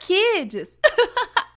Kids.